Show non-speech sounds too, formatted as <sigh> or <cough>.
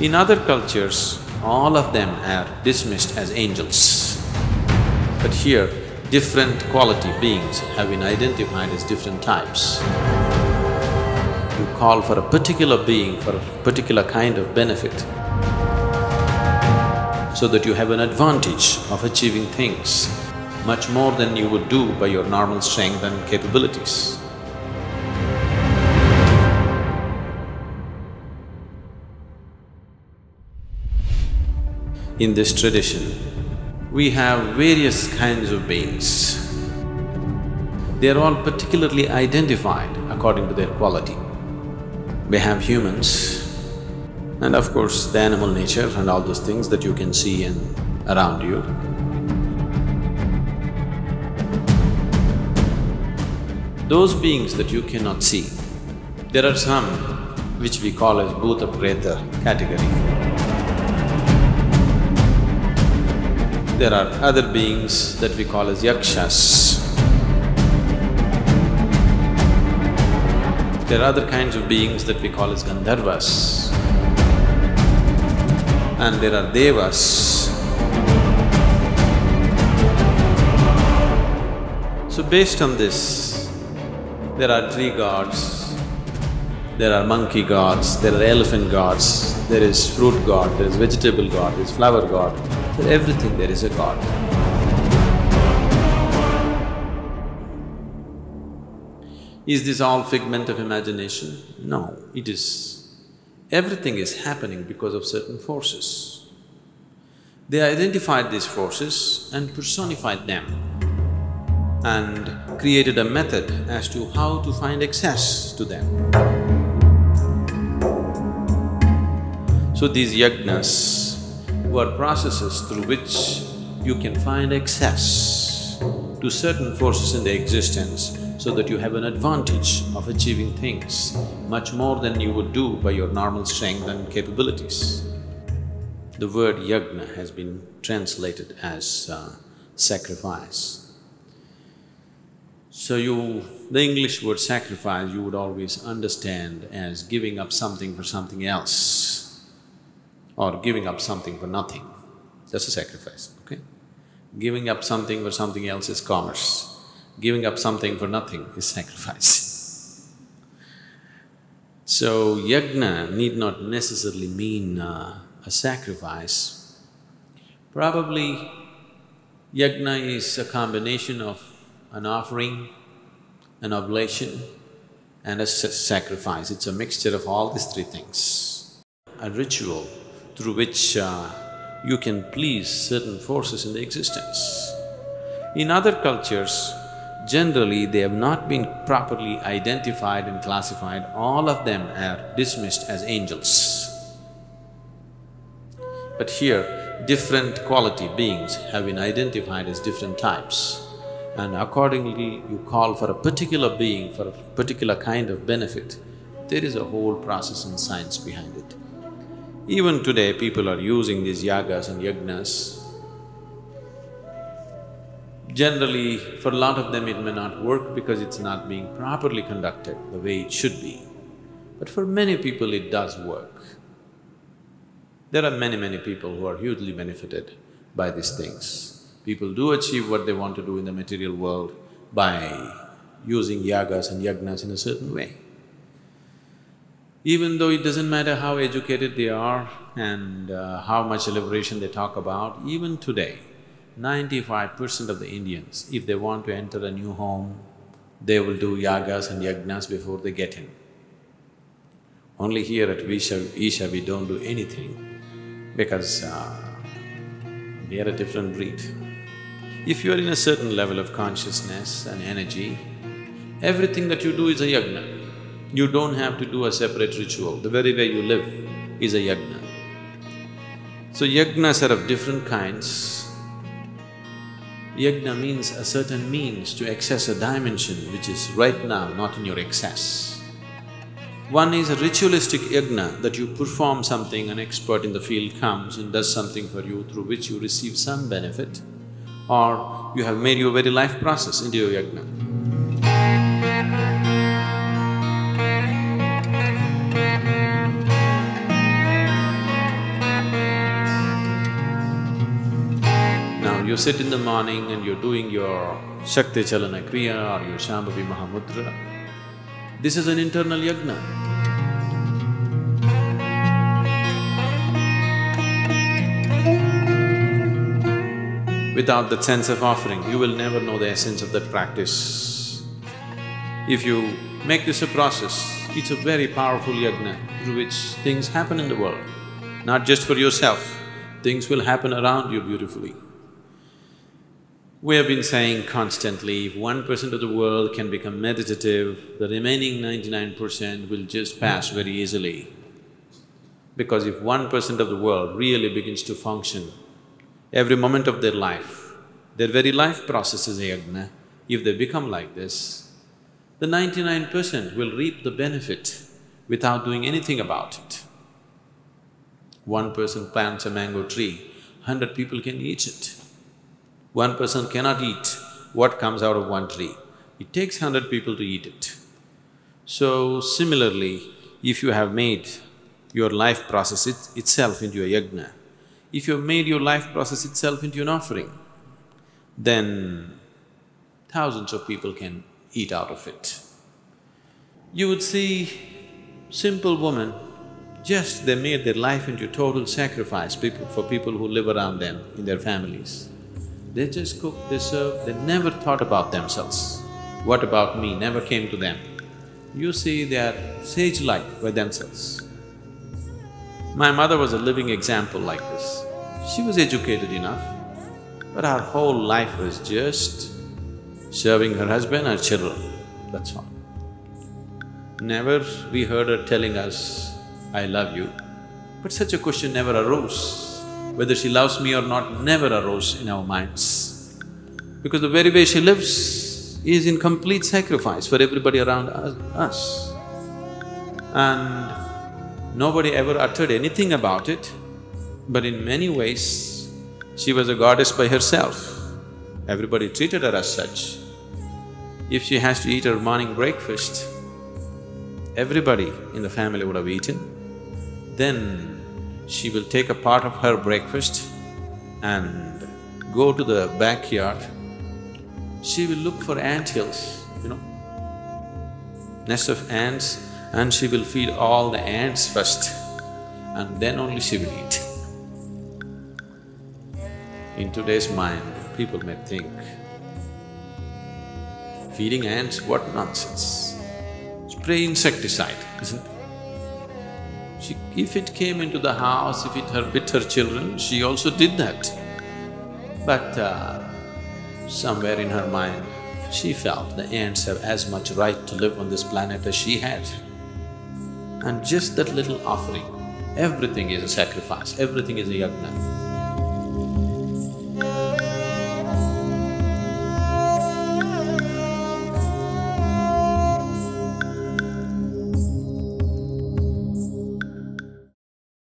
In other cultures, all of them are dismissed as angels. But here, different quality beings have been identified as different types. You call for a particular being for a particular kind of benefit so that you have an advantage of achieving things much more than you would do by your normal strength and capabilities. In this tradition, we have various kinds of beings. They are all particularly identified according to their quality. We have humans and of course the animal nature and all those things that you can see and around you. Those beings that you cannot see, there are some which we call as Bhuta Preta category. There are other beings that we call as Yakshas. There are other kinds of beings that we call as Gandharvas. And there are Devas. So based on this, there are tree gods, there are monkey gods, there are elephant gods, there is fruit god, there is vegetable god, there is flower god, for everything there is a god. Is this all figment of imagination? No, it is… Everything is happening because of certain forces. They identified these forces and personified them and created a method as to how to find access to them. So these yagnas were processes through which you can find access to certain forces in the existence so that you have an advantage of achieving things much more than you would do by your normal strength and capabilities. The word yagna has been translated as uh, sacrifice. So you… the English word sacrifice you would always understand as giving up something for something else or giving up something for nothing. That's a sacrifice, okay? Giving up something for something else is commerce. Giving up something for nothing is sacrifice. <laughs> So, yagna need not necessarily mean uh, a sacrifice. Probably yagna is a combination of an offering, an oblation and a sacrifice. It's a mixture of all these three things. A ritual through which uh, you can please certain forces in the existence. In other cultures, generally they have not been properly identified and classified, all of them are dismissed as angels. But here, different quality beings have been identified as different types and accordingly you call for a particular being for a particular kind of benefit, there is a whole process and science behind it. Even today, people are using these yagas and yagnas. Generally, for a lot of them it may not work because it's not being properly conducted the way it should be. But for many people it does work. There are many, many people who are hugely benefited by these things. People do achieve what they want to do in the material world by using yagas and yagnas in a certain way. Even though it doesn't matter how educated they are and uh, how much liberation they talk about, even today, ninety-five percent of the Indians, if they want to enter a new home, they will do yagas and yagnas before they get in. Only here at Visha, Isha we don't do anything because uh, we are a different breed. If you are in a certain level of consciousness and energy, everything that you do is a yagna. You don't have to do a separate ritual, the very way you live is a yagna. So yagnas are of different kinds. Yagna means a certain means to access a dimension which is right now not in your access. One is a ritualistic yagna that you perform something, an expert in the field comes and does something for you through which you receive some benefit or you have made your very life process into your yagna. You sit in the morning and you're doing your Shakti Chalana Kriya or your Shambhavi Mahamudra, this is an internal yagna. Without that sense of offering, you will never know the essence of that practice. If you make this a process, it's a very powerful yagna through which things happen in the world, not just for yourself, things will happen around you beautifully. We have been saying constantly, if one percent of the world can become meditative, the remaining ninety-nine percent will just pass very easily. Because if one percent of the world really begins to function, every moment of their life, their very life process is a if they become like this, the ninety-nine percent will reap the benefit without doing anything about it. One person plants a mango tree, hundred people can eat it. One person cannot eat what comes out of one tree. It takes hundred people to eat it. So similarly, if you have made your life process it itself into a yagna, if you have made your life process itself into an offering, then thousands of people can eat out of it. You would see simple women, just they made their life into total sacrifice people, for people who live around them in their families. They just cook, they serve, they never thought about themselves. What about me never came to them. You see, they are sage-like by themselves. My mother was a living example like this. She was educated enough, but her whole life was just serving her husband and children, that's all. Never we heard her telling us, I love you, but such a question never arose. Whether she loves me or not never arose in our minds. Because the very way she lives is in complete sacrifice for everybody around us. And nobody ever uttered anything about it, but in many ways, she was a goddess by herself. Everybody treated her as such. If she has to eat her morning breakfast, everybody in the family would have eaten. Then she will take a part of her breakfast and go to the backyard. She will look for ant hills, you know, nest of ants and she will feed all the ants first and then only she will eat. In today's mind, people may think, feeding ants, what nonsense. Spray insecticide, isn't it? She, if it came into the house, if it her bit her children, she also did that. But uh, somewhere in her mind, she felt the ants have as much right to live on this planet as she had. And just that little offering, everything is a sacrifice, everything is a yagna.